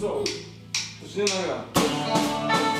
そう。年の長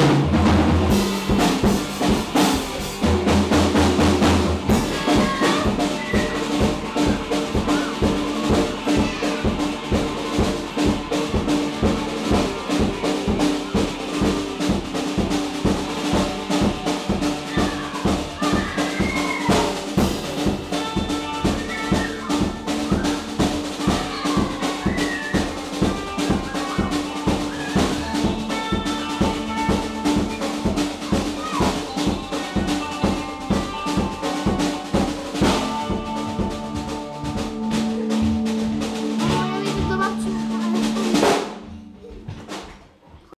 you.